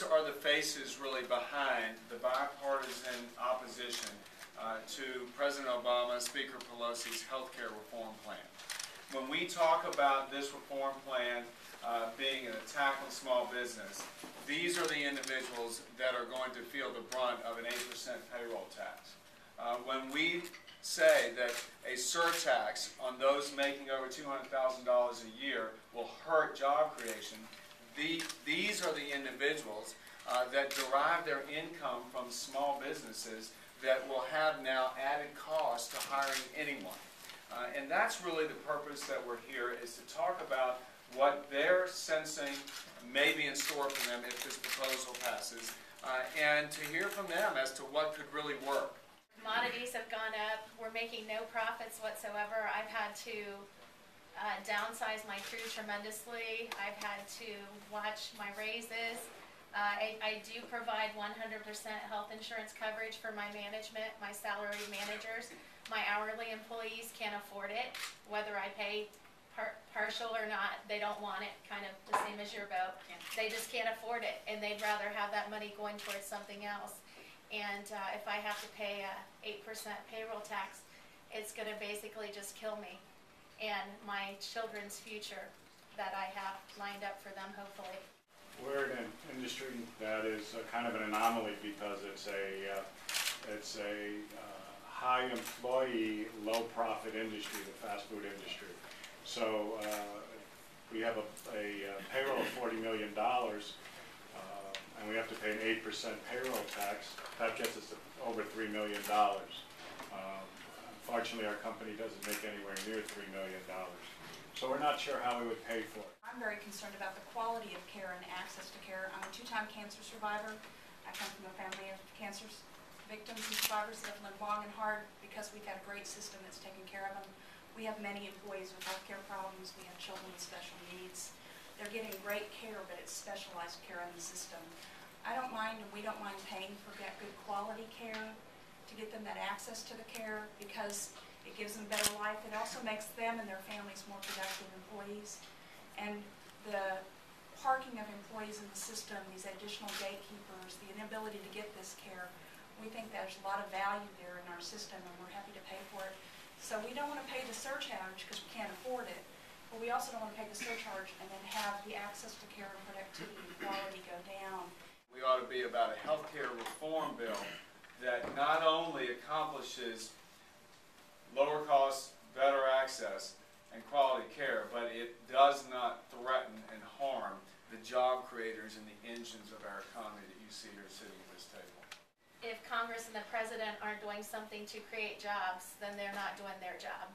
these are the faces really behind the bipartisan opposition uh, to President Obama, Speaker Pelosi's health care reform plan. When we talk about this reform plan uh, being an attack on small business, these are the individuals that are going to feel the brunt of an 8% payroll tax. Uh, when we say that a surtax on those making over $200,000 a year will hurt job creation, the, these are the individuals uh, that derive their income from small businesses that will have now added cost to hiring anyone. Uh, and that's really the purpose that we're here, is to talk about what they're sensing may be in store for them if this proposal passes, uh, and to hear from them as to what could really work. Commodities have gone up. We're making no profits whatsoever. I've had to uh, downsize my crew tremendously. I've had to watch my raises. Uh, I, I do provide 100% health insurance coverage for my management, my salaried managers. My hourly employees can't afford it, whether I pay par- partial or not. They don't want it, kind of the same as your boat. They just can't afford it, and they'd rather have that money going towards something else. And uh, if I have to pay a 8% payroll tax, it's going to basically just kill me and my children's future that I have lined up for them, hopefully. We're in an industry that is a kind of an anomaly because it's a, uh, it's a uh, high employee, low profit industry, the fast food industry. So uh, we have a, a uh, payroll of forty million dollars, uh, and we have to pay an eight percent payroll tax. That gets us over three million dollars. Unfortunately, our company doesn't make anywhere near three million dollars. So we're not sure how we would pay for it. I'm very concerned about the quality of care and access to care. I'm a two-time cancer survivor. I come from a family of cancer victims and survivors that have lived long and hard because we've had a great system that's taken care of them. We have many employees with health care problems. We have children with special needs. They're getting great care, but it's specialized care in the system. I don't mind, and we don't mind paying for good quality care to get them that access to the care because it gives them a better life. It also makes them and their families more productive employees. And the parking of employees in the system, these additional gatekeepers, the inability to get this care, we think there's a lot of value there in our system and we're happy to pay for it. So we don't want to pay the surcharge because we can't afford it, but we also don't want to pay the surcharge and then have the access to care and productivity and quality go down. We ought to be about a healthcare reform bill that not only accomplishes lower costs, better access, and quality care, but it does not threaten and harm the job creators and the engines of our economy that you see here sitting at this table. If Congress and the president aren't doing something to create jobs, then they're not doing their job.